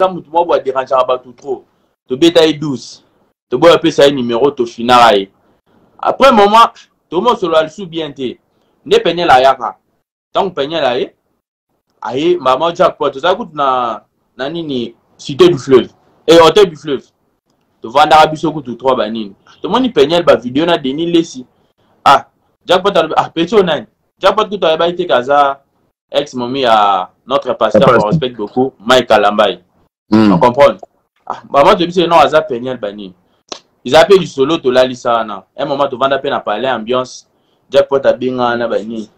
aza motu moko boa derangaka bato trop tobeta ye 12 toboya apesa ye numero tofinaka ye après moment tomosolola lisu bien te nde peniel ayaka ntango peniel aye aye mama jackpot tozali kutu na, na nini cité du fleuve e eh, hotel du fleuve tovandaka biso kutu trois banini tomoni peniel bavideo na denis lesi ah jackpot alobi ah peti oyo nani jackpot kutu ayebaki te kaza ex momi ya notre pasteur on respecte beaucoup mike kalambai mm. comprendre ah, bama toyebi se non aza peniel banini eza mpe lisolo tolalisa wana un moment tovanda mpe na palais ambiance jackpot abenga wana banini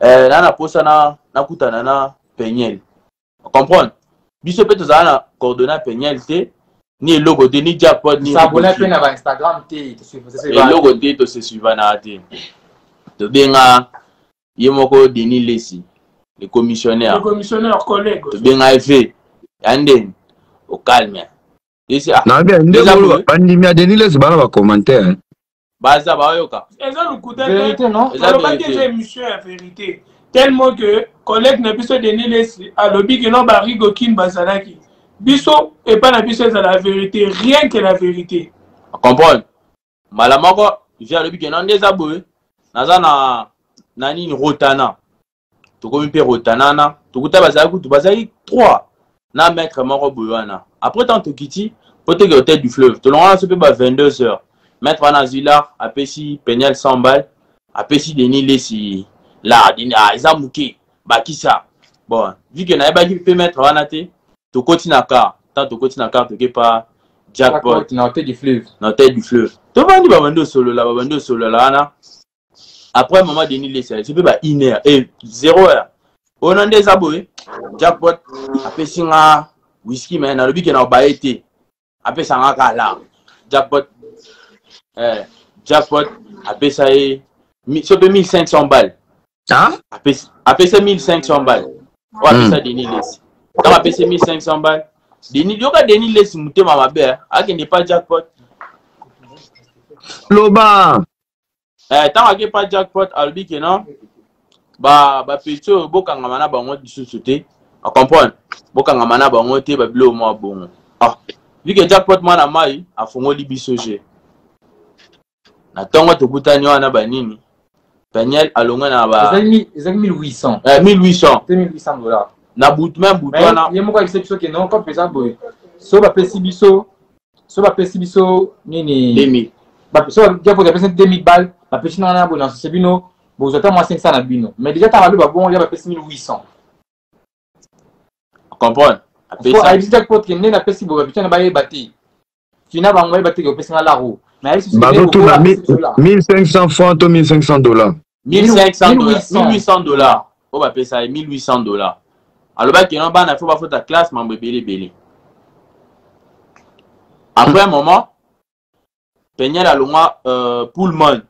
eh, na naposa na nakutana na peniel comprendre biso mpe tozala na coordonne ya peniel te ni eloko te ni jackpot ni eloko te tosesivana te tobenga ye moko denis lesi le commissionnaire tobenga ye fe ya ndeni okalme lesi ah, bandimi ya denis lesi bana bacommentaire baza bayoka eza lokuta te olobaki eza émission ya vérité tellement que collègue na biso denis lesi alobi ke no barigo kin bazalaki biso epai na biso ezala la vérité rien que la vérité comprendre mbala moko je alobi ke nande eza boye naza na na nini rotana tokomi mpe rotanana tokuta bazali kutu bazali trois na maître moko boye wana après temps tokiti mpo teke hotel du fleuve tolongana so mpe ba 22 heures maître wana azwi lar apesi peniel 100 bal apesi denis lesi lar ah, eza moke bakisa bon vu que nayebaki mpe maître wana te tokoti na car ntango tokoti na car toke pa jackpot na hotel du fleuve na hotel du fleuve tobandi babandi osolola babandi osolola wana après mama denis lesa esi mpe ba une heure e eh, zero heure ona nde eza boye jackpot apesi nga whisky me nalobi ke na obaye te apesa nga ka alarme jackpot eh, jackpot apesa ye so mpe 1500 balle apesa 1500 balle oyo apesa hmm. denis lesi ntango apesa 1500 balle denis yoka denis lesi motema mabe akende pa jackpot loba eh, ntango ake pa jackpot alobi ke non bapeti oyo bokangama na bango lisusu te acomprendre bokangama na bango te babiloko mwa bongo ah, vike jackpot mwana mai afungoli biso je na ntongo tokutani wana banini daniel alongwe na ba ezalaki 1800 eh, 1800 1800 dollars na butu me butu wana ye moko ayebisa biso ke non cope eza boye so bapesi biso so bapesi biso nini 2000 Ba- so japo apesi 2000 balle bapesi nanga na boye na sose bino bozwa ata mwa 500 na bino mais déjà ntango baloba bongo ya bapesi 1800 comprendre po apesa ayebisi jackpot ke nde napesi boye babitya na bayeba te fina bango bayeba te ke opesi nga laro mais ayebisi biso ke nde bazotuna bokola mi- apesi dola. 1500 francs to 1500 dollars 1500 dollars 1800 dollars oyo bapesa ye 1800 dollars alobaki no bana fo bafota classe mambo ebele ebele après un moment peniel alongwa euh, pullman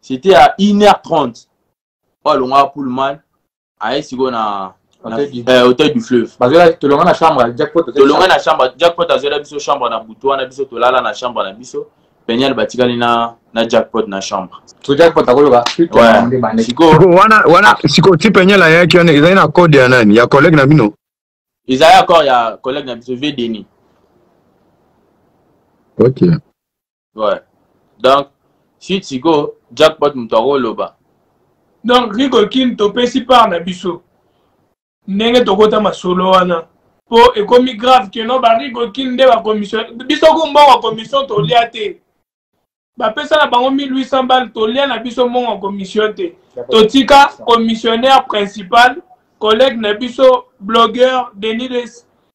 c'était à 1h30 oyo alongwaka pullman aye sikoyo na hôtel du fleuve tolonga na chambre jackpot tolonga na chambre jackpot azwela biso chambre na butu wana biso tolala na chambre na biso peniel batikali na na jackpot na chambre sikoyo ti peniel ayaki wana ezali na code ya nani ya collègue na bino ezali accord ya collègue na biso v denis ok ouais. donc suite sikoyo jackpot moto akoloba donc rigo kin topesi part na biso ndenge tokota masolo wana mpo ekomi grave keno barigo kin nde bakomission biso ku mbongo ya commission tolia te bapesa na bango 1800 bale tolia na biso mbongo ya commission te totika commissionnaire principal collègue na biso blogueur denides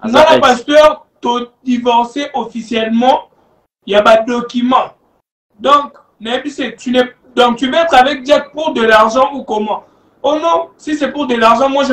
ah, nga na pasteur todivorce officiellement ya badocument donc nayebisi donc tu veux être avec jack pour de l'argent ou comment Oh non, si c'est pour de l'argent, moi je...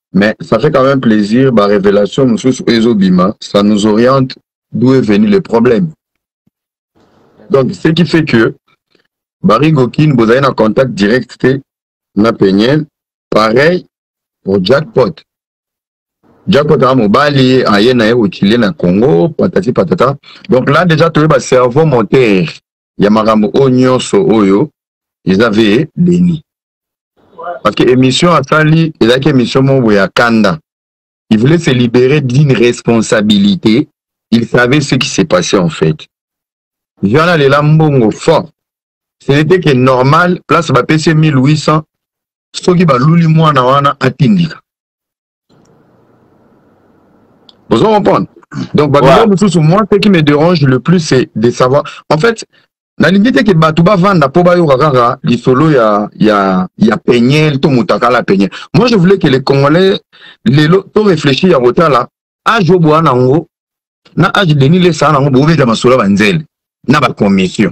mais ça fait quand même plaisir ba révélation mosusu oyo ezobima ça nous oriente d'où est venu le problème donc ce qui fait que Barry Gokin bozali na contact direct te na peniel pareil pour jackpot jackpot aza mobali ye aye na ye otile na congo patati patata donc là déjà toyeba cerveau moteur ya makambo oyo nyonso oyo eza ve deni parce que émission asali ezalaki émission moko boye ya kanda il voulait se libérer d'une responsabilité il savait ce qui s'est passé en fait viana lela mbongo fort ce n'était que normal place bapesi 1800 soki baluli mwana wana atindika Vous comprenez Donc, bah, ouais. sous moi, ce qui me dérange le plus, c'est de savoir. En fait, na limite te ke bato bavanda mpo bayoka kaka lisolo ya, ya, ya peniel to moto akala peniel moi je voulais que les congolais lelo to réfléchir ya kotala age oyo boya nango na age denis lesa nango bobeta masolo ya banzele na baconmission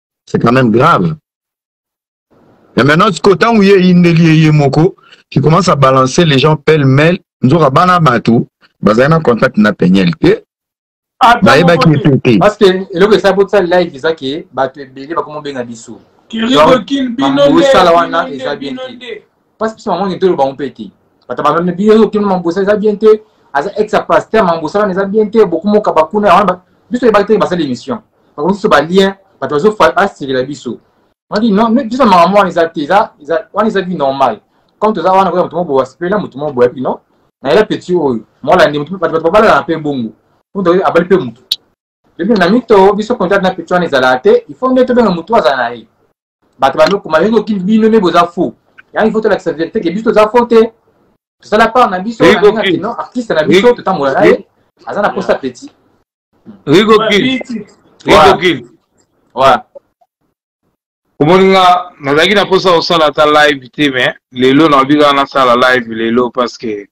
c'est quand même grave mais maintenant sikoyo ntango ye eyindeli ye ye moko qui commence à balancer les gens pelle mele nzoka bana bato bazali na contact na peniel te bayebaki ye te te parce que eloko esala po tosala live eza ke bato ebele bakoma obenga biso osala wana eza bien te parce que maman ngeto loba mpe te bata ba meme biyo kino mambosa eza bien te aza ex pasteur mambosa wana eza bien te bokumu kaba kuna wana biso yebaki te basala émission bakoki biso ba lien bato bazo basilila biso wadi non mais biso makambo wana eza te eza eza wana eza bi normal comme toza wana koya moto moko boye asepela moto moko boye bino na yela petit oyo molandi moto bato bato babalana mpe bongo moto abali mpe moto Depuis na mito biso contrat na petit wana ezalaka te il faut nde tobenga motu azala na ye bato bandokuma yo oki bino nde boza fou yango il faut tolakisa verité ke biso toza fo te tosala part na biso Rigo nalinga King. kino artiste na biso Rigo- totambola na ye aza na posa petit Rigo Ouais, King, Piti. Rigo Ouais. King. ouais. omoni nga nazalaki na mposa kosala ata live te me lelo nabika nasala live lelo parce que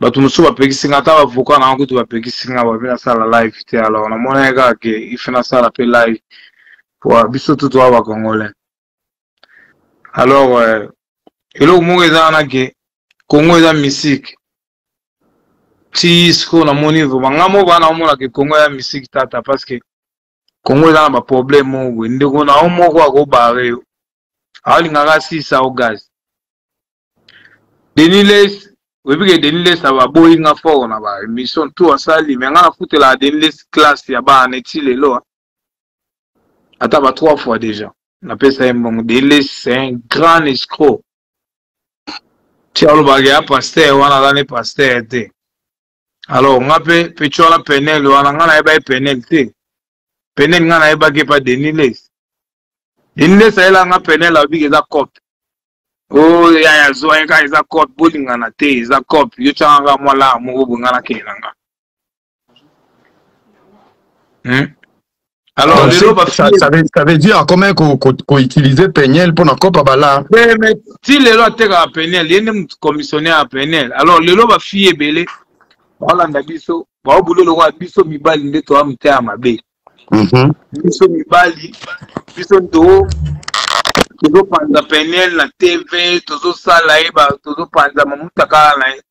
bato mosusu bapekisi nga ata bavoka nanga kutu bapekisi nga babi nasala live te alors namonaki kaka ke ife nasala mpe live po biso tutu awa bacongolais alors euh, eloko moko eza wana ke congo eza misike ti sikoyo namoni vraimen nga moko bana omona ke congo eza misike tata parce que kongo eza na baproblème moko boye ndeko na yo moko akobare yo aolingaka asisa o gaz denis les oyebi ke denis les ababoyi nga fort na ba émission tout asali me nga nafutelaka denis les classe ya bana neti lelo ata ba trois fois déjà napesa ye mbongo denis les c'est un grand escroc ti alobaka ya pasteur wana aza ne pasteur te alors nga mpe pecho wana penel wana nga nayeba ye penel te penel nga nayebaki epa denis les denis les ayela nga penel abiki eza cope o oh, yaya zwa ye kaka eza cope bolingana te eza cope yo tyanga nga mwa laa moko boye nga nakende na nga hmm? Alors, lelo ba ça, ça, veut, ça veut dire comment ko, ko, ko utiliser peniel pour na kopa bala. Mais, mais ti lelo ateka a peniel, yende mutu commissionnaire a peniel. Alors lelo ba fille ebele balanda biso, ba obulo loko biso mibali nde to amte ya mabe. Mhm. Biso mibali, biso ndo tozopanza peniel na TV, tozosala ye ba tozopanza mamutaka na ye.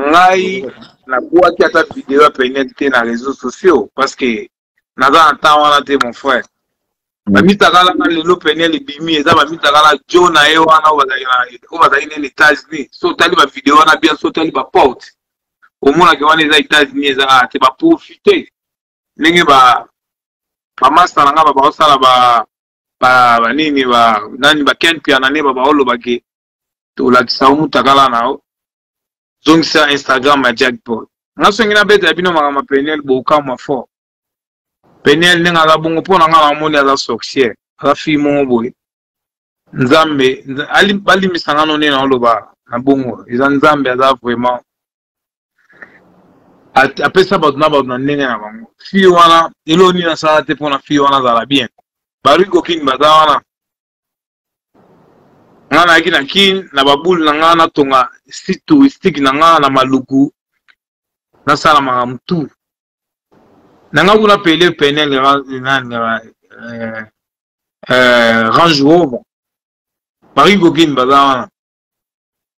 ngai nabuaki ata video ya peniel te na réseaux sociaux parce que naza na temps wana te mon frère mm. bamitakalaka lelo peniel ebimi eza bamitakala jo na ye wana oyo bazali nene états-unis so otali bavideo wana bien so otali baporte omonake wana eza états-unis eza awa te baprofite ndenge bamasta na ngai babakosala banini nani bakenpiana ne babaolobake tolakisa yo mutakala na yo zongisa instagram ya jackpot nga songi nabetela bino makambo ya peniel bokamwa fort peniel ndenge aza bongo mpo na nga namoni aza sorcière aza fille moko boye nzambe balimbisa nga none na oloba na bongo eza nzambe aza vraiment apesa bato na bato na ndenge na bango fille wana eloo nini asala te mpo na fille wana azala bien bariko king baza wana nga nayaki na kin na baboule na nga natonga site touristique na nga na maluku nasala makambo tout na nga kuna pele penel range rover marie gogine baza wana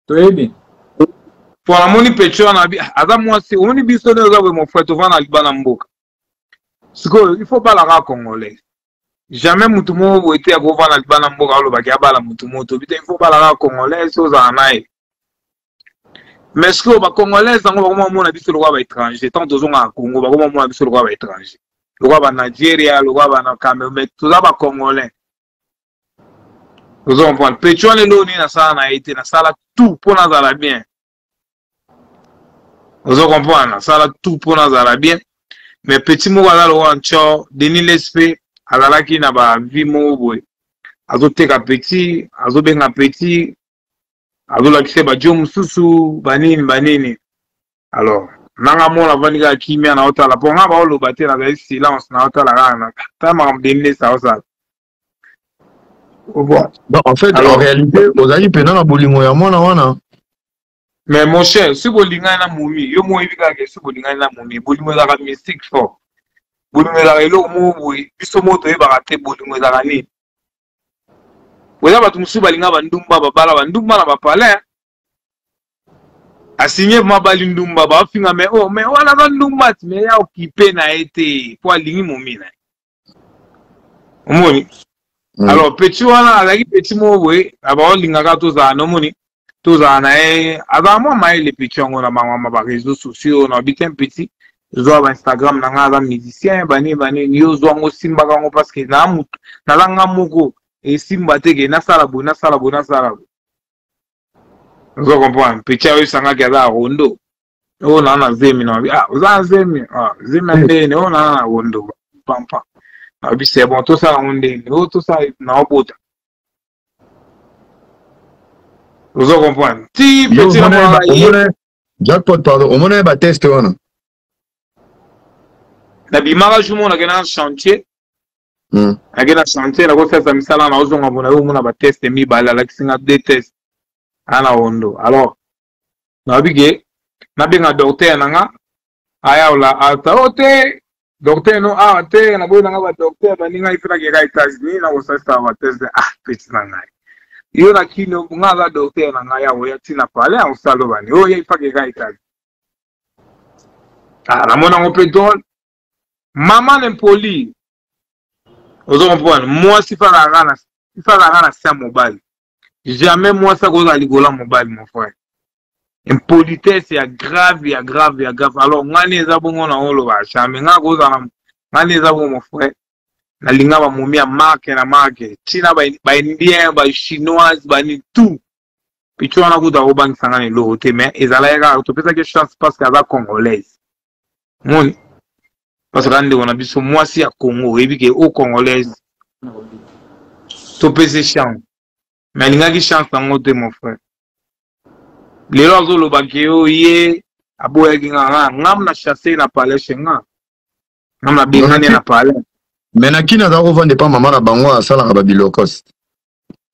toyebi mpo namoni petio wana aza mwasi omoni biso nde oza boye mofre tova na libana mboka sikoyo il faut balaka congolais jamais motu moko boye te akova na libana mboka olobaki abala motu moko tobi te il faut balaka congolais ozala na ye mais sikoyo bacongolais yango bakoma komona biso lokola baétranger ntango tozongaka congo bakoma komona biso lokola baétranger lokola banigeria lokola banacameroun mais toza bacongolais ozo comprendre petit wana eloko nini nasala na ye te nasala tout mpo nazala bien ozo comprendre nasala tout mpo nazala bien mais petit moko aza lokola nco denis lespe azalaki na bavie moko boye azoteka petit azobenga petit azolakisa badio mosusu banini banini alors nanga mona avandi kaka kimia na otala mpo nga baoloba te nazali silence na otala kaka ta makambo demdes aosala bon en fait alors, en réalité ozali mpena na bolingo ya mwana wana mais mon cher soki bolingani na momi yo moyebi kaka soki bolingani na momi bolingo ezalaka mystique fort bolingo ezalaka eloko moko boye biso moko toyebaka te bolingo ezalaka nini oza bato mosusu balinga bandumba babala bandumba na bapalais asigne vrima bali ndumba bafinga me o oh, me wana aza ndumba ti me ya okipe na ye te mpo alingi momi na ye omoni mm. alors petit wana azalaki petit moko boye abaolingaka tozala na omoni tozala na ye azala mwa mayele petit yango na bango ma ba réseaux sociaux na bitin petit zwa ba instagram na ngai aza musicien banini banini yo zwa yango simbaka yango parce que na mutu naza nga moko esimba te ke nasala boye nasala boye nasala boye ozo comprendre petit ayebisangaki aza rondo oyo naa na zemi na ah oza na zemi ah zemi ya ndeni oyo naa na wondo pampa abi c'est bon tosala yango ndeni oyo tosala na obota ozo comprendre ti petit na mwana ye jackpot pardon omona ye ba test wana nabimaka jour moko nakenda na chantier hmm. nakenda na chantier nakosalisa misala na ozonga mona yo omona bateste mibale alakisi nga deux test ana wondo alors nalobi ke nabenga docteur na nga ayaola ata o te docteur no awa te naboyi na nga badocteur baninga ife nakeka états-unis nakosalisa bateste ah peti na ngai yo na kino nga aza docteur na ngai akoya ntina pale akosalo bani oyo ye ifakeka états-unis ah namona yango mpe drole maman impoli ozo comprendre mwasi falaka na falaka na sia mobali jamais mwasi akozala likolo ya mobali mon frère impolitesse ya grave ya grave ya grave alors ngai nde eza bongo na oloba jamais ngai akozala ngai nde eza bongo mon frère nalinga bamomi ya marke na marke ntina baindien bachinoise bani tout pichu wana kutu akobangisa nga na eloko te mais ezalaki kaka topesaki chance parce que aza congolaise moni parce que andeko na biso mwasi ya congo oyebi ke o congolaise topesi chance mais alingaki chance yango te mon frère lelo azoloba ke yo ye aboyaki nga nga ngam na chasse na palais chez nga na mabe nani na pale me na kini azalaki ovanda epa mama na bango asalaka babilokos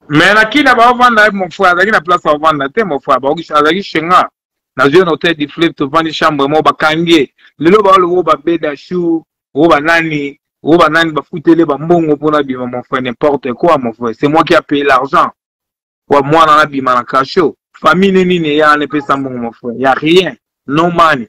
me na kini abaa ovanda ye mon frère azalaki na place avanda te mon frère azalaki shenga nazwi na hotel du fleuve tovandi chambre moko bakangi ye lelo baoloba oyo babeda chou oyo banani oyo banani bafutele bambongo mpona bima mon frère n'importe quoi mon frère c'est moi qui a payé l'argent wa mwana nabima na cachot famille ne nini eya wana epesa mbongo mon frère ya rien no money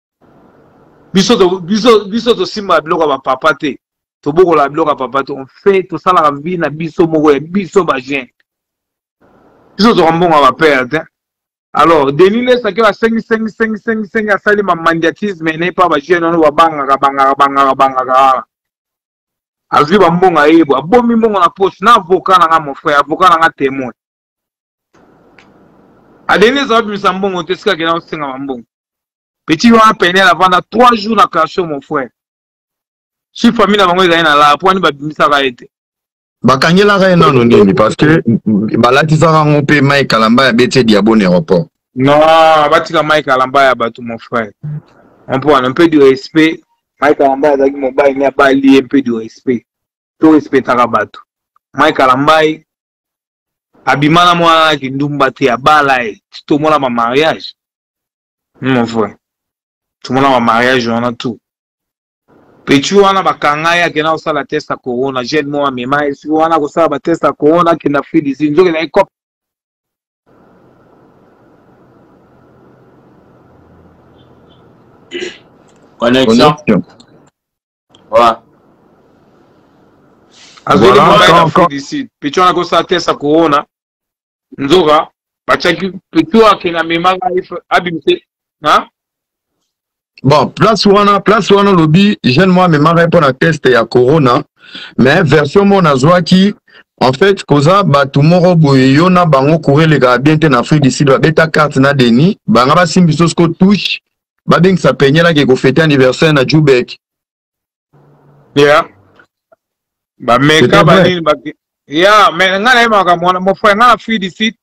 biso to, biso biso tosimba biloko ya bapapa te tobokola biloko ya papa te on fait tosalaka vie na biso moko ya biso bajeune biso toka mbongo ya bapere te alors denis lesa ke asengi sengi sengi sengi sengi asali mamandiatisme ne pa bajeune wana babangaka bangaka bangaka bangaka wana azwi bambongo ayebo abomi mbongo na poche na avoka na nga mon frère avoka na nga témoin adeni eza babimisa mbongo te esika akenda kosenga bambongo petit wana penel avanda trois jours na clasho mon frère si famille na bango ezali na laa mpo wani babimisaka ye te bakangelaka ye nano nini parce que balatisaka yango mpe mike kalamba ya beti diabo na aéroport non batika mike kalamba ya bato mon frère mpo wana mpe du respect mike kalamba azalaki mobali ne abali ye mpe du respect to respectaka bato mike kalamba abima na mwana kindumba te abala ye tomona ba mariage mon frère tomona ba mariage wana tout petit wana bakanga ye akenda kosala test ya corona jeune moko amema ye soki wana akosala batest ya corona akenda fridisi nzoki na ye cop connexion Voilà. azweli Voilà, mobali na quand- afrique du sud pichu wana akosala test ya corona nzoka batiaki pichu akende amema ngai f- abimisa na bon place wana place wana olobi jeune moko amemaka ye mpo na test ya corona mais version moko nazwaki en fait koza bato moko boye yo na bango kura elekaka bien te na afrique du sud babeta carte na denis banga basimbi so siko touche babengisa penye nake kofete anniversaire na jubek yeah. bameka banini ya me ngai nayebaka mwana mon frère ngai na free du sud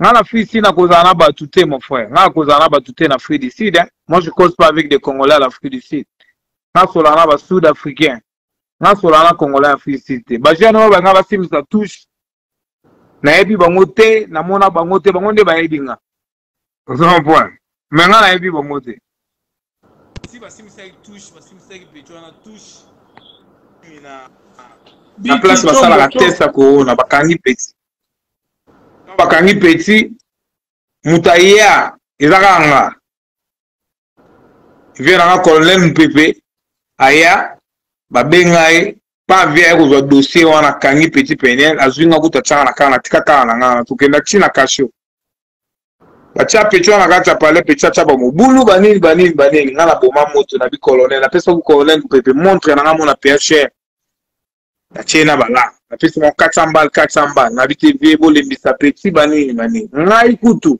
ngai na free sud nakozala na bato te mon frère ngai nakozala na bato te na free du sud hein. moi je cause pas avec des congolais à la free du sud ngai solala na basud africain ngai solala na congolais ya free sud te bajeune oyo bangai basimbisa touche nayebi bango te namona bango te bango nde bayebi nga ozo comprendre mais nga nayebi bongo te si basimisaki touche basimisaki peti wana touche na na place basalaka test ya corona bakangi peti ntango bakangi peti moto aya eza kaka nga vie nanga colonel mpepe aya babenga ye pa vie aye kozwa dossier wana akangi petit peniel azwi nga kuta tiaka na kaka na tika kaka na nga na tokenda ti na kasho batya petua na kati ya palais petua atya bamobulu banini banini banini ngai naboma moto na bicolonel napesa bicolonel mpepe montre na ngai mona phr natye na bala napesi bango 400 mbal 400 mbal nabi te vie bolembisa peti banini banini ngai kutu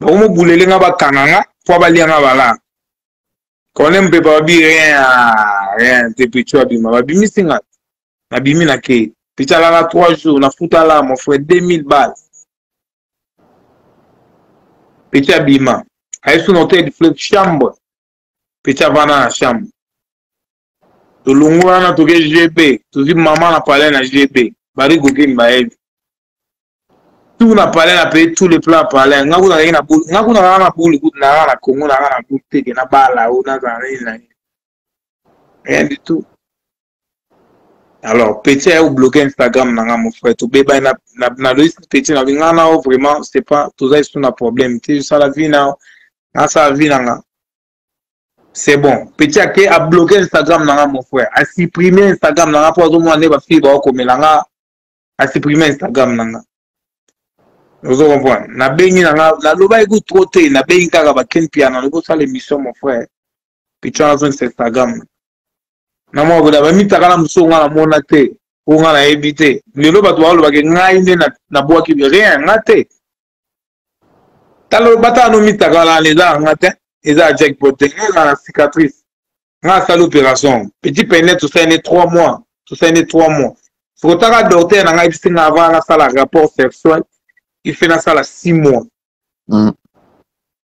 bakomobulele ngai bakanga nga mpo balia ngai bala colonel mpepe babi rien rien te petu abima babimisi ngai nabimi na kei petu alala 3 jours nafuta alamo frais 2000 bal Petit abima. Ayesu na hotel Fleuve chambre. Petit avana na chambre. Tolongo wana toke GB. Tozi mama na palais na GB. Bari gokin bayebi. Tout na palais na paye tous les plans palais. Nga kuna na boule. Nga kuna na na boule. Kuna na na Congo na na boule teke na bala o na zana na rien du tout alors petit ayo bloqué instagram na nga mon frère tobebani na, na, na lois petit na nga na o vraiment c'est pas toza esu na problème te osala vie na nasala vie na nga c'est bon petit ake abloqué instagram na nga mon frère asupprime instagram na nga mpo azomona nde bafille baokomela nga asupprime instagram na nga ozo comprendre nabengi na nga nalobaki ku trop te nabengi kaka bakenpiana lobi osala émission mon frère picho wana azongisa instagram na mwa boda bamitaka na mosusu nga namona te po nga nayebi te lelo bato baolobake ngai nde nabwaki rien nga te talo batala nomitaka lana eza yanga te eza ya jackpot te nga na cicatrice nga asali opération petit pene tosali ne trois mois tosali ne trois mois sokotaka docteur na ngai bisinga avant nasala rapport sexuel ife nasala six mois mm.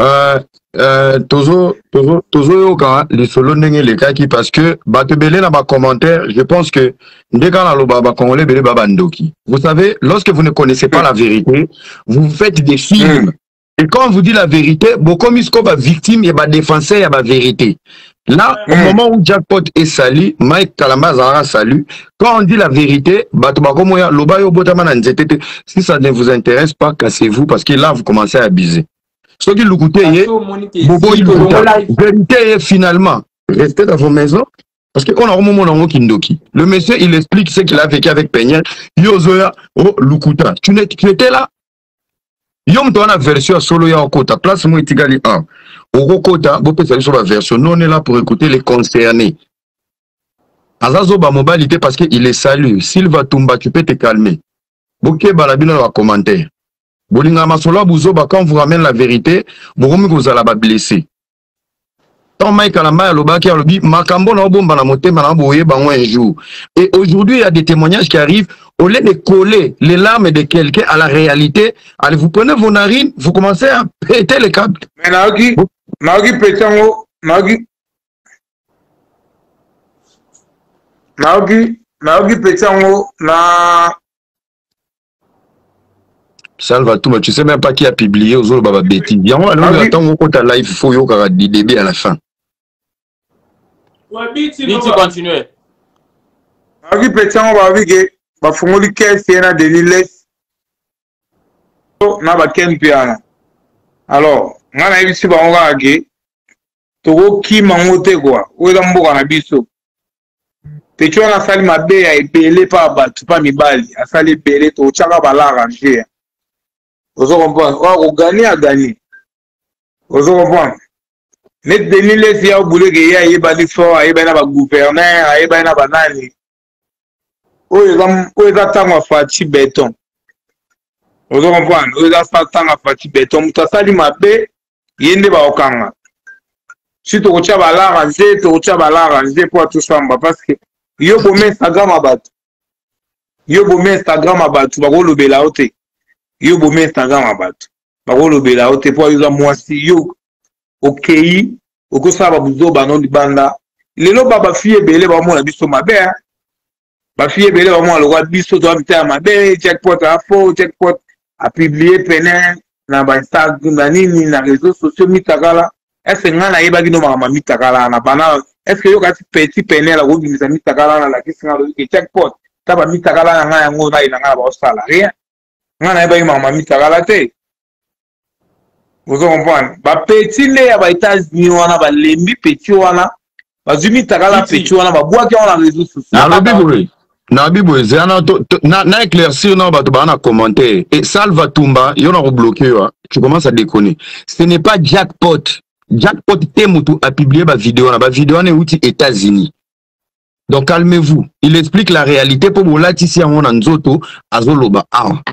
Euh, euh, tozo tozo tozoyoka lisolo ndenge elekaki parce que bato ebele na bacommentaire je pense que nde kaka naloba bacongolais ebele ba bandoki vous savez lorsque vous ne connaissez pas la vérité vous faites des films mm. et quand on vous dit la vérité bokomi siko bavictime ya badefenseur ya bavérité là mm. au moment où jackpot esali mike kalamba azalaka salut quand on dit la vérité bato bakomoya loba yo obotama na nzete te si ça ne vous intéresse pas cassez-vous parce que là vous commencez à abuser soki lukuta eye boboyi lukuta verite eye finalement restez dans vos maisons parce que on a vraiment mon ango kindoki le monsieur il explique ce qu'il a vécu avec Peignel yo zoya oh lukuta tu n'étais là yo moto wana version ya solo ya okota place moko etikali 1 okokota bopesa biso baversion non est là pour écouter les concernés aza zoba mobali te parce que il est salut silva tumba tu peux te calmer bokeba na bino na bacommentaire bolingaka masolo ya buzoba quand vous ramène la vérité bokomi kozala ba blessé tant mike alamba alobaki alobi makambo na obomba na motema na boye bango un jour et aujourd'hui il y a des témoignages qui arrivent au lieu de coller les larmes de quelqu'un à la réalité allez vous prenez vos narines vous commencez à péter les câbles mais naoki naoki péter yango naoki naoki naoki péter yango na salva tuma tu sais même pas qui a publié ozoloba ba bêtise yango wana oyo ntango okota live fo oyokaka du début à la fin biti continue balobi peti yango balobi ke bafungoli kese ye na denis les na bakeni mpe wana alors ngai nayebisi bango kaka ke tokokima yango te kua oyo eza mboka na biso peti wana asali mabe ya ebele mpa bato mpa mibali asali ebele totyaka balarange ozo comprendre oyo akogani agani ozo comprendre neti denis lesi ya obuleke ye ayebani fort ayebani na bagouverneur ayebani na banani oyo eza ntango ya fati beton ozo comprendre oyo eza ntango ya fati beton moto asali mabe ye nde bakokanga si tokotya balara nze tokotya balara nze mpo atosamba parce que yo boma instagram ya bato yo boma instagram ya bato bakolobela yo te yo boma instagram ya bato bakolobela yo te mpo ayoza mwasi yo okei okosala babuzoba no libanda lelo babafi ebele bamona biso mabe bafi ebele bamona lokola biso toa mita ya mabe jackpot ya fo jackpot apiblie pene na bainstagram na nini na réseau sociaux mitakala estce ngai nayebaki no makambo ya mitakala na bana estce eyokati petit penel akobimisa mitakala na lakisi ngai loyoke jackpot ta bamitakala na ngai yango naye na ngai na baosala rien ngai nayebaki makambo ya mitakala te ozo comprendre bapeti nde ya baetats-unis wana balembi peti wana bazwi mitakala peti wana babwaki yango na réseau socialnalobi nalobi boye zeyana na éclaircir nao bato baa na commentaire e salva tumba yo na kobloke yo tu commence à déconner ce n'est pas jackpot jackpot te motu apublie bavideo wana bavideo wana euti états-unis donc calmez-vous il explique la réalité mpo bolatisi yango na nzoto azoloba awa ah.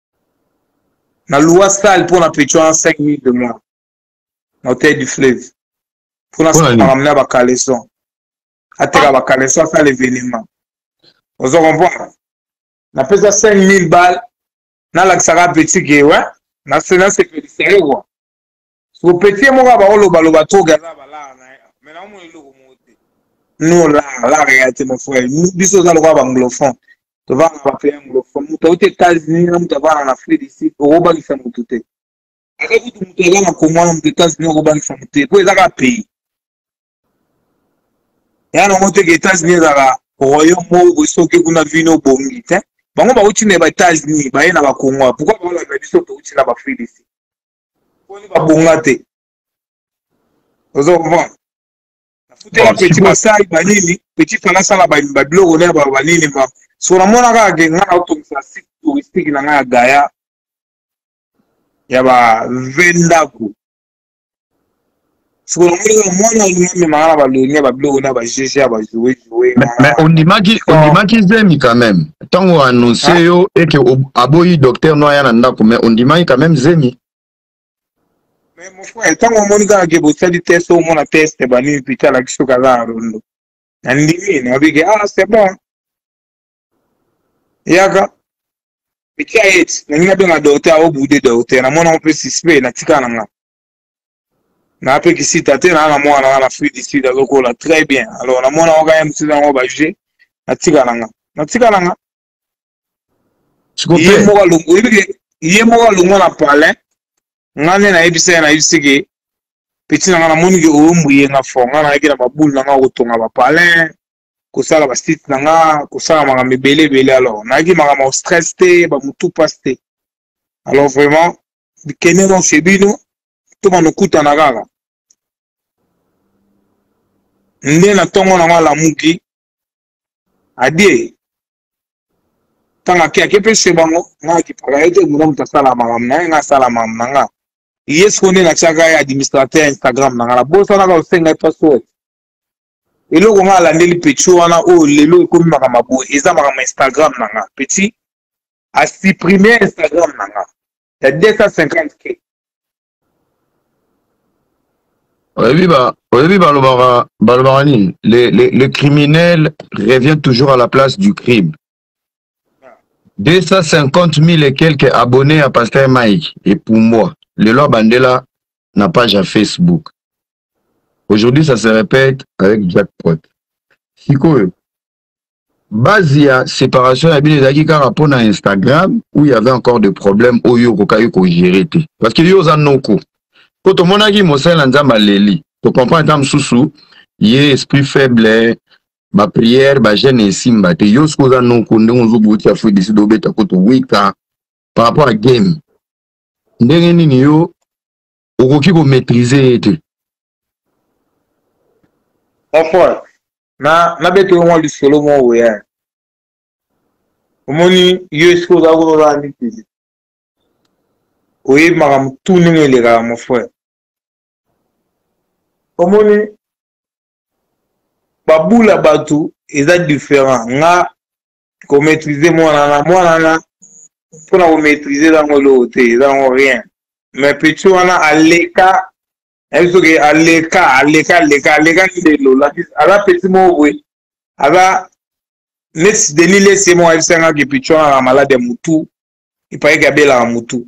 na lua salle mpo na pecho en 5 minutes de moi na hotel du fleuve mpo na sakamami na bacaleson ateka ah. bacaleson asala événement ozo comprendre napesa 5000 balle nalakisaka petit ke we nasepelisa ye kua Siko petit moko ya bakoloba loba trop gaza balara na ye mais na omona eloko moko te no lara lara ya te mon frère biso oza lokola baanglophone tovanga bapaye anglophone moto auti états-unis na moto avanga na afrique du sud okobangisa moto te ata kutu moto aza na congo wana moto états-unis okobangisa moto te mpo eza kaka pays ya nango te ke états-unis ezalaka royaume moko bosoki kuna vino obongi te bango bauti na ba états-unis baye na bakongo pourkoi baolanda biso touti na baafrique du sud boni babonga te ozo comprendre nafutela petit masai banini petit fana asala babiloko na ba banini ba so namona kaka ke ngai naotongisa site touristique na ngai ya gaya ya ba ve ndako mais ondimaki ondimaki zemi quand même ntango annonce ah. yo eke aboyi docteur no aya na ndako mais ondimaki quand même zemi mais mon frère ntango omoni kaka ke bosali test omona test banini pita alakisi soki aza arondo nandimi nabike ah c'est bon yaka etia ete nalingi nabenga docteur aobude docteur namonango mpe suspect natikala na ngai na mpe kisita te naa na mwana nga na fruit du sud azokola très bien alors na mwana oka ya mosisa yango bajuge natika nanga natika nanga ye moko alongo oyebi ke ye moko alongo na palin nga nde nayebisa ye nayebisi ke peti na nga namoni ke oyombuye nga fort nga nayaki na babule na nga kotonga bapalin kosala ba site na nga kosala makambo ebele ebele alors nayaki makambo stress te ba mutu pasi te alors vraiment bikende no chez bino tomana okutana kaka nde na ntongo nango alamuki adie ntango akeyaki mpe se bango ngai akipaka ye te muna moto asala makambo na ye ngai asala makambo na ngai ye siko nde natyaka ye administrateur ya instagram na ngai nabosanaka osenga ye password eloko nga alandeli petit wana oyo oh, lelo ekomi makambo boye eza makambo instagram na nga petit asupprime instagram na nga ya 250 k oyebi ba oyebi balobaka balobaka nini le, le, le criminel revient toujours à la place du crime 250 000 et quelques abonnés à Pasteur Mike et pour moi, le loi Bandela n'a pas à Facebook. Aujourd'hui, ça se répète avec Jackpot. Sikoyo, base ya séparation ya bino ezalaki kaka mpo na instagram où il y avait encore de problème oyo okokaki kogere te parce que yo oza noko mpo tomonaki mosali na nzambe aleli tocomprend ata mosusu ye esprit faible ba prière ba jeune esimba te yo soki oza noko ndenge ozoboti ya fue deside obeta kutu wika par rapport à game ndenge nini yo okoki komaîtrise ye te ofoi na nabeti yo mwa lisolo mwa oya omoni yo esika oza kuna oza na mitili oyebi makambo tu ndenge elekaka mon frère omoni babula bato eza différent nga komaîtrise mwana na mwana na mpo na komaîtrise yango eloko te eza yango rien mais petit wana aleka nayebi soki aleka aleka aleka aleka ndelo aza petit moko boye aza neti denis lese moko ayebisangaki petit wana na malade ya motu epayaki abelaka motu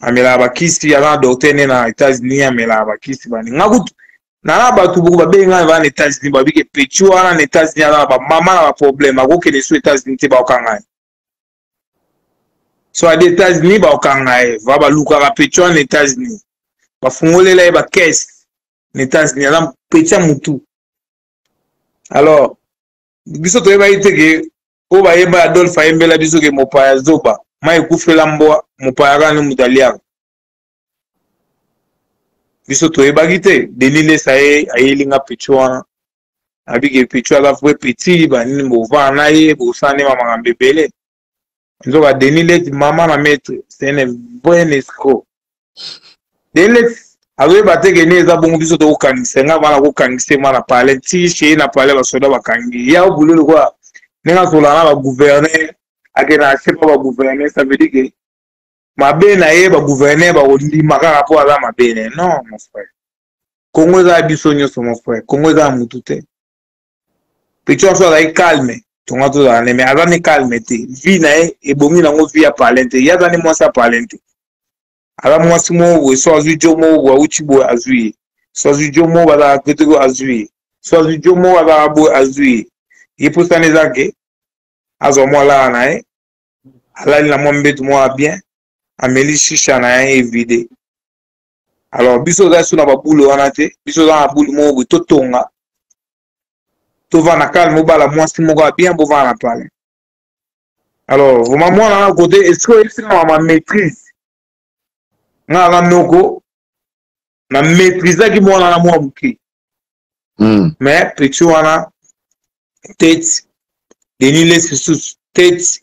amelaka bakisi aza na docteur ne na états-unis amelaka bakisi bani nga kutu nana bato boko babengi ngai baa na états-unis babike petit wana na états-unis aza na bamama na baproblème akokende so états-unis te baokanga ye so adi états-unis baokanga ye va balukaka petit wana na états-unis bafungolela ye bakese na états-unis aza petit ya motu alors biso toyebaki te ke oyo bayeba adolphe ayembela biso ke mopaya zoba mai ekufela mbwa mopaya kaka nde moto aliaka biso toyebaki te denis lesa ye ayeli nga pecho wana abike pecho aza vrai petit banini bovana na ye bosana nde bamakambo ebele nzoka denis leti mama na maître c'est un vrai escroc denis leti azoyeba te ke nde eza bongo biso tokokangisa nga bana kokangisa nga na palais ti shei na palais basoda bakangi ya obule lokola ndenge azola na bagouverneur akenda na sepa bagouverneur ça veut dire ke mabe na ye bagouverneur bakondima kaka mpo aza mabe ne non mon frère kongo eza ya biso nyonso mon frère kongo eza ya motu te petit wana so azalaki calme tonga tozala ne mais aza ne calme te vie na ye ebongi nango vie ya palin te ye aza ne mwasi ya palin te aza mwasi moko boye so azwi jo moko boye awuti boye azwi ye so azwi jo moko bazalaka kotoko azwi ye so azwi jo moko azalaka boye azwi ye ye mposana eza ke azwa mwa lala na ye alali na mwa mbetu moko ya bien ameli shisha na ye evide alors biso oza so na babule wana te biso oza na bule moko boye totonga tovanda calme obala mwasi moko ya bien bovanda na palais alors vraimen mwana na kote esike oyebisi nga mama maîtrise nga na noko na maîtrisaki mwana na mwa moke hmm. mais petit wana tete denis les lisusu tete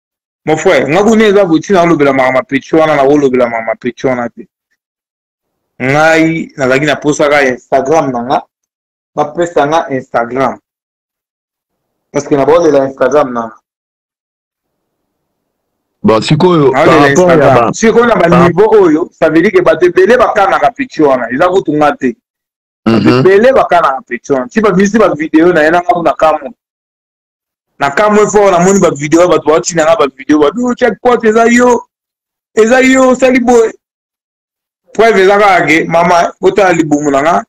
mon frère nga kuna eza boti nakolobela maka mapeti wana nakolobela maka mapeti wana te ngai nazalaki na posaka instagram na nga bapesa nga instagram parce que nabaolela instagram na nga bon sikoyo sikoyo na baniveau oyo ça veut dire ke bato ebele bakanaka peti wana eza kutu nga te mhm. ebele bakanaka peti wana ti babimisi bavideo na ye nanga kuna kamwe na kamwe fort namoni bavideo ya bato baotina nga bavideo babi oh, chak pot eza yo eza yo osali boye preuve eza kaka ke mama botala libumu na nga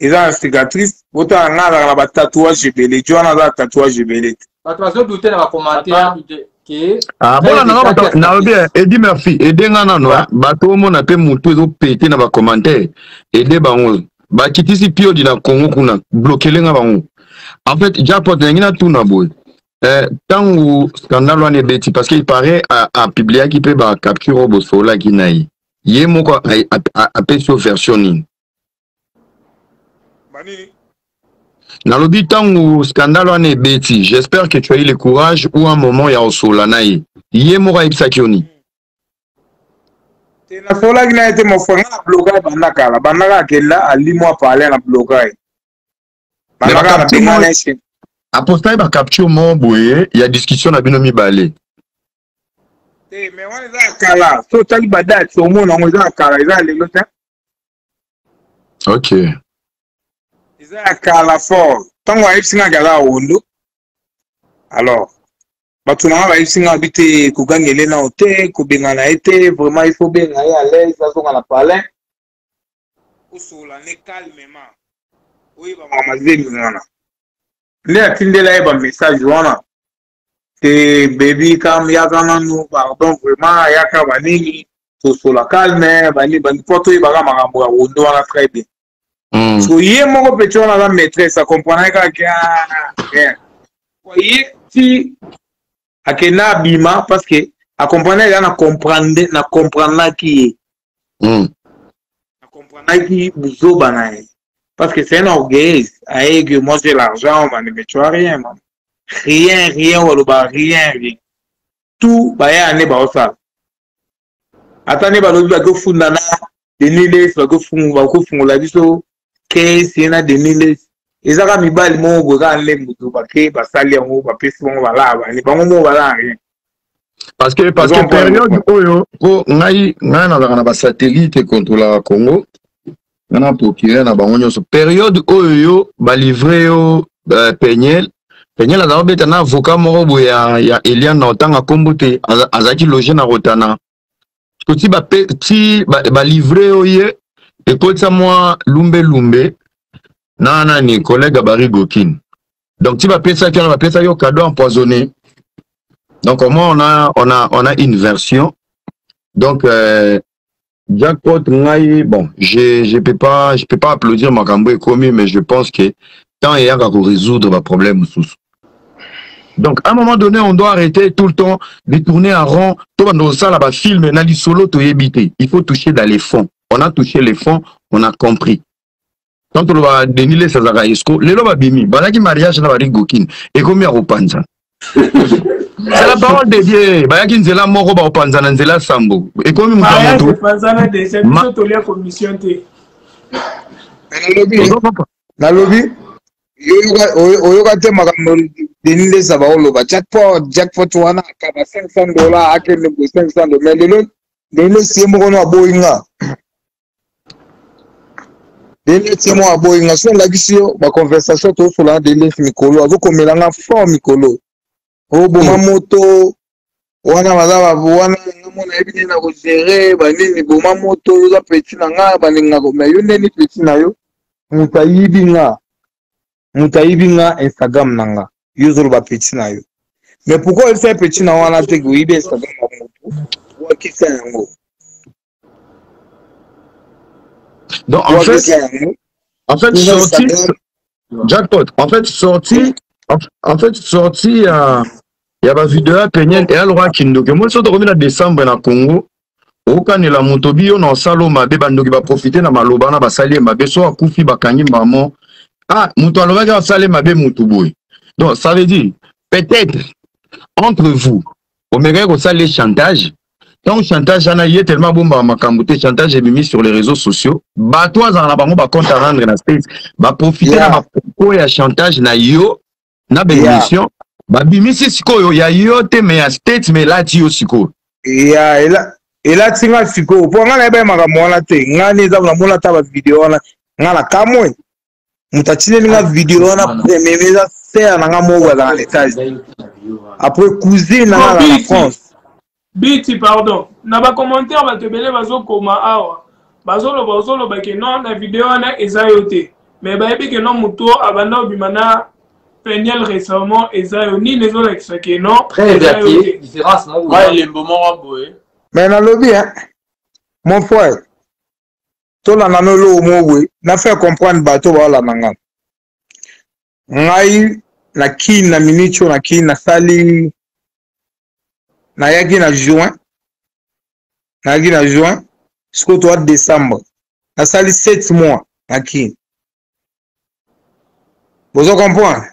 eza na cicatrice botala nga azalaka na batatouage ebele ti wana aza na tatouage ebele te bato bazodute na bacommentaire Ah, bona nanga bato nalobi edi merci ede nga nano bato omona mpe motu ezopete na bacommentaire ede bango bakitisi piodi na congo kuna blokele nga bango en fait jackpot nalingi natuna boye ntango eh, scandale wana ebeti parce que il paraît apubliaki mpe bacapture oyo bosololaki na ye ye moko apesi yo version nini nalobi ntango scandale wana ebeti j'espère que tu as eu le courage ou un moment ya osola na ye ye moko ayebisaki yo nini te nasolaki na ye te mon frère nga na bloka ye banda kala bandaka akenda alimwa pale na bloka ye bandaka na benga na ye apostaki bacapture moko boye ya discussion na bino mibale te me wana eza ya kala so otali badate omona yango eza ya kala eza ya lelo te ok eza ya kala fort ntango ayebisi nga kala awondo alors bato na nga bayebisi nga bi te kogangele nao te kobengana ye te vraiment il faut benga ye à l'aise azonga na palin osola ne calmement oyeba mama zemi wana nde atindela ye bamessage wana te baby kam yaka nanu pardon vraiment yaka banini tosola calme bani bani mpo toyebaka makambo ya wondo wana très bien mm. so ye moko peti wana aza maîtresse akomprendaki kaka ke ah, ye ti akenda abima parce que akomprendaki kaka na comprendaki ye mm. comprenaki buzoba na ye parce que c'est un orgueil aye que moi j'ai l'argent mani mais tu as rien man rien rien waloba rien rien tout baya ane baosala ata nde balobi bakofunda na deniles bakofungola biso kesi ye na denis lesi eza kaka mibali moko boye kaka nle moto bake basali yango bapesi bango balaa bani bango moko balaa rien parce que parce que période oyo po ngai ngai nazalaka na basatellite ekontrolaka congo ngai na procureur na bango nyonso période oyo yo balivre yo euh, peniel peniel azalaki obeta na avocat moko boye ya, ya elian na otanga nkombo te azalaki loge na rotana soki ti balivre ba oye ekotisa mwa lumbelumbe na nani kolega barigokini donc ti bapesaki wana bapesaki yo cadeau empoisonné donc au moins on a, on a, on a une version donc euh, jackpot ngai bon je, je peux pas je peux pas applaudir makambo ekomi mais je pense que temps eyaka korésoudre baproblème mosusu donc à un moment donné on doit arrêter tout le temps de tourner en rond to bando sala ba film na lisolo to yebite il faut toucher dans les fonds on a touché les fonds on a compris tant on va Denis les azaka esco lelo ba bimi balaki mariage na bari gokin et comme ya kopanza c'est la parole de Dieu bayaki nzela moko ba kopanza na nzela sambo et comme mutu mutu kopanza na déjà biso tolia commission te nalobi oyoka te makambo denis lesa baoloba jackpot jackpot wana akaba 500 dola akende bo 500 dola mais lelo denis lesi ye moko no aboyi nga denis lesi ye moko aboyi nga so olakisi yo baconversation tosola na denis lesi mikolo azokomela nga fort mikolo oboma eh. moto wana baza wana yango nayebi nini nakogere banini boma moto yo oza peti na nga balingako me yo ndeni peti na yo moto ayibi nga moto ayibi nga instagram na nga yo ozoloba peti na yo me pourkoi oyebisa peti na wana te koyibi instagram ya motu wakisa yango Donc, en fait, en fait, sorti, jackpot, en fait, sorti, en fait, sorti, euh, il y a ma vidéo à Peniel et à Laura Kindo, que moi, je suis revenu en décembre dans Congo, okanela moto biyo na osala oyo mabe bandoki baprofite na maloba na basali ye mabe so akufi bakangi mamo ah moto alobaki asala ye mabe moto boye donc ça veut dire peut-être entre vous omekaki kosala ye chantage ntango chantage wana ye tellement abombaka makambo te chantage ebimi sur les réseaux sociaux bato azala na bango bacompte à rendre na states baprofite yeah. na bapropos ya chantage na yo na baémission yeah. babimisi sikoyo ya yo te me ya states me elati yo sikoyo yeah, ela... elati nga sikoyo mpo nga nayebai makambo wana te nga nde eza namona ata bavideo wana nga na kamwe moto atindeli nga video wana premier eza sere na nga moko azala na etage après cousine na nga na france biti pardon na bacommentaire bato ebele bazokoma awa bazoloba ozoloba ke non na video wana eza yo te me bayebi ke non moto abanda obima na peniel récemment eza yo nini ezolakisa ke non elembo moko boye me nalobi mon frère tolanda no eloko moko boye na faire comprendre bato baolanda nga ngai na kini na minute oyo na kini nasali nayaki na juin nayaki na juin sikoyo toa décembre nasali 7 mois na kini bozo comprendre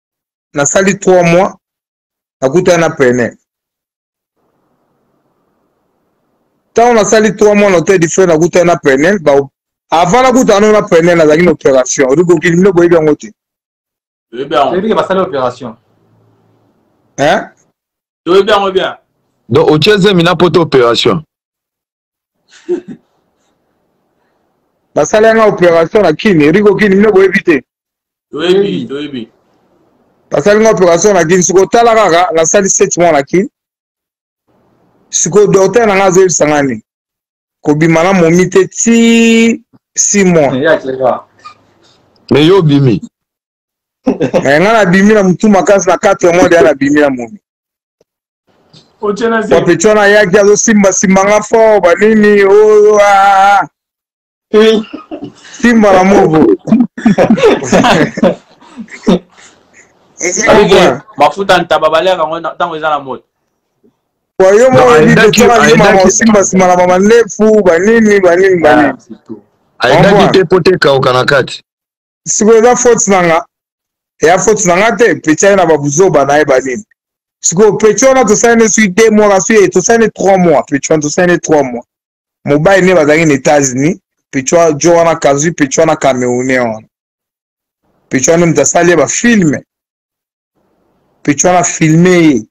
nasali 3 mois nakutana na pene ntango nasali 3 mois na hotel du frère nakutana na pene avant nakutana no na pene nazalaki na opération olikoki bino boyebi yango te toyebi yango basali opération toyebi yango bien donc otie zemi na poto opération basala yanga opération na kini rigo kini bino boyebi te toyebi toyebi basali nga opération na kini sikoyo tala kaka nasali sete mois na kini sikoyo docteur na nga azoyebisa nga nini kobima na momi te ti six mois me yo obimi eh, nga nabimi na mutu makasi na 4 mois deya nabimi na momi wapeti wana ayaki azosimbasimba nga fort banini oyo oh, ah, ah, ah. simba na movo mafuta ntaba baliaka yango ntango eza na moto yo mosimbasimba na bamanefu banini banini banini ayendaki te mpo te ekauka na kati sikoyo eza faute na nga eya faute na nga te peti aye na babuzoba na ye banini sikoyo peti wana tosali ne soki deux mois kasi ye tosali ne trois mois peti wana tosali ne trois mois mobali ne bazalaki na états-unis peti wana jo wana kazwi peti wana camerounais wana peti wana moto asali ye bafilme peti wana filme ye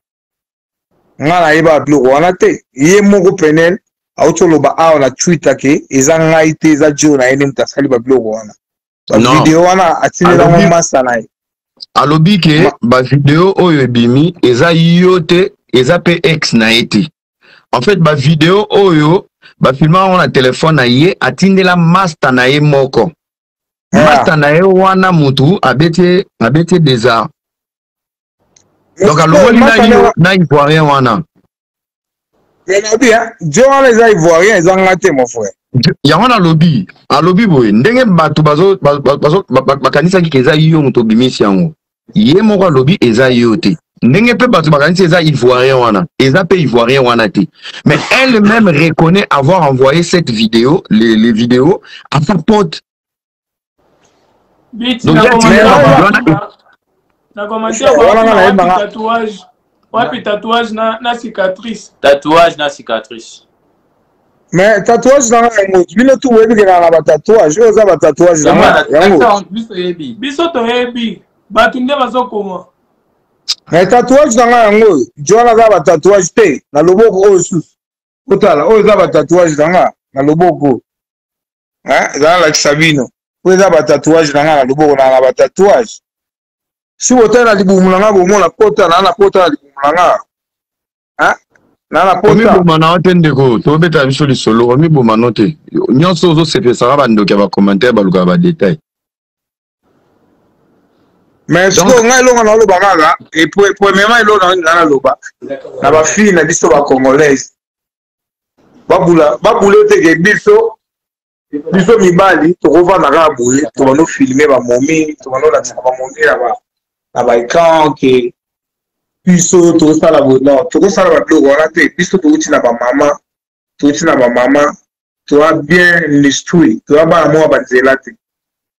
nga nayeba biloko wana te ye moko penel auti oloba awa na twitter ke eza ngai te eza jeo na ye nde moto asali babiloko wana bavideo wana atindelango masta na ye alobi ke bavideo oyo ebimi eza yo te eza mpe ex na ye te en fait bavideo oyo bafilma yango na telefone na ye atindela masta na ye moko yeah. masta na ye wana mutu abeti abeti desar donc alongoli na, na ivoirien wana mais nabi jo wana eza ivoirien eza nga te mon frère yango wana alobi alobi boye ndenge bato bakanisaki ke eza yo moto obimisi yango ye moko alobi eza yo te ndenge mpe bato bakanisi eza ivoirien wana eza mpe ivoirien wana te mais elle même reconnaît avoir envoyé cette vidéo les, les vidéos à sa pote donc ya wana na commentaire wana na yebanga wapi tatouage na, na cicatrice tatouage na cicatrice mais tatouage nanga yango bino tu boyebi kenaka na batatouage oyo oza batatouage nanga yango biso toyebi bato nde bazokoma mais tatouage nanga yango oyo joana aza batatouage te na loboko oyo susu otala oyo eza batatouage nanga na loboko eza nalakisa bino oyo eza batatouage nanga na loboko nanga na batatouage si botali na libumu na nga bomona pota na na pota na libumu na nga na na pota omiboma na yo te ndeko tobeta biso lisolo omiboma no te nyonso ozosepesaka bandoki ya bacommentaire balukaka badetail mais sikoyo ngai eloko naloba kaka premièrement eloko nangi ngai naloba na bafille na biso bacongolaise babula babule teke biso biso mibali tokovanda kaka boye tobando filme bamomi tobando lakisa bamomi na baecran ke biso tokosala boye non tokosala babiloko wana te biso touti na bamama touti na bamama toa bien instruit toa bana moko banzela te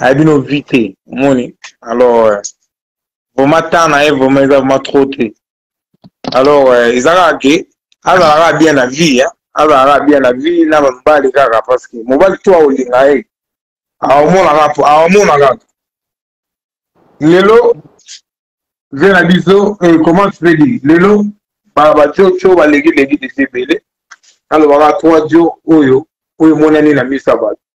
aye bino vi te omoni alors euh, vraimen temps na ye vraimen eza vraimen trop te alors euh, eza kaka ke azala kaka bien na vie azala kaka bien na vie na mobali kaka parce que mobali to aolinga ye aomona kaka aomona kaka lelo vie na biso euh, comment tu peux dire lelo bacoco baleki leki desi ebele alobaka trois dio oyo oyo emonani na miso ya bato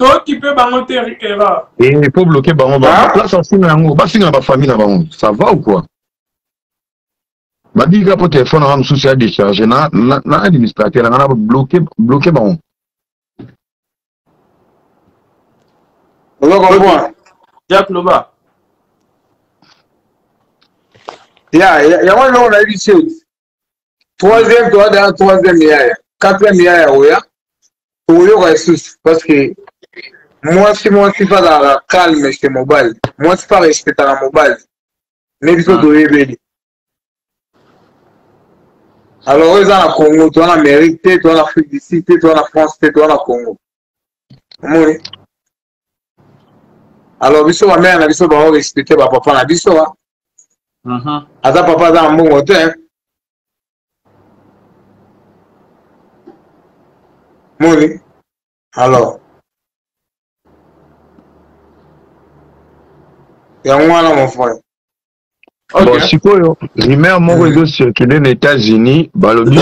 tokipe bango te erreur eh, po bloke bango ah? place afinga yango bafinga na bafamille na bango ça va ou quoi babika mpo telefone anga mosusu ya décharge na, na, na administrateur anga na bloke bloke bango oza comprendre jack loba ya yango eloko nayebi seti troisième toya dana troisième yaya quatrième yaya oya okoyoka lisusu parce que mwasi mwasi mpe azalaka calme chez mobali mwasi mpe arespectaka mobali nde biso hmm. toyebeli alors oyo eza na congo toa na amérique te toa na afrique du sud te toa na france te toa na congo omoni alors biso bamere na biso bao respecte bapapa na biso wa mhm. aza papa aza na mbongo te moni alors yango wana mon frère okay. bon sikoyo rumeur moko ezo circule na états-unis balobi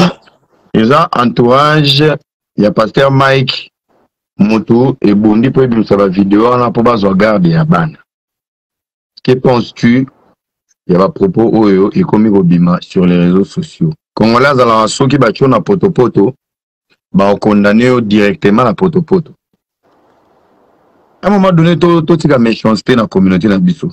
eza entourage ya pasteur mike motu ebondi mpo ebimisa bavideo wana mpo bazwa garde ya bana que penses-tu ya bapropos oyo ekomi kobima sur les réseaux sociaux congolais azalaka soki batyo na potopoto bakokondane yo directement na potopoto à un moment donné totika méchanceté na communauté na biso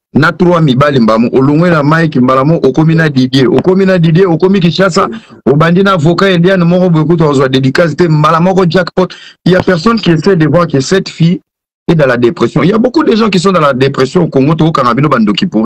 na trois mibali mbamu olongwe na mike mbala mo okomi na didier okomi na didier okomi kinshasa obandi na avocat eliane moko boye kutu azwa dédicace te mbala moko jackpot il y a personne qui essaie de voir que cette fille est dans la dépression il y a beaucoup de gens qui sont dans la dépression au congo tokokanga bino bandoki pour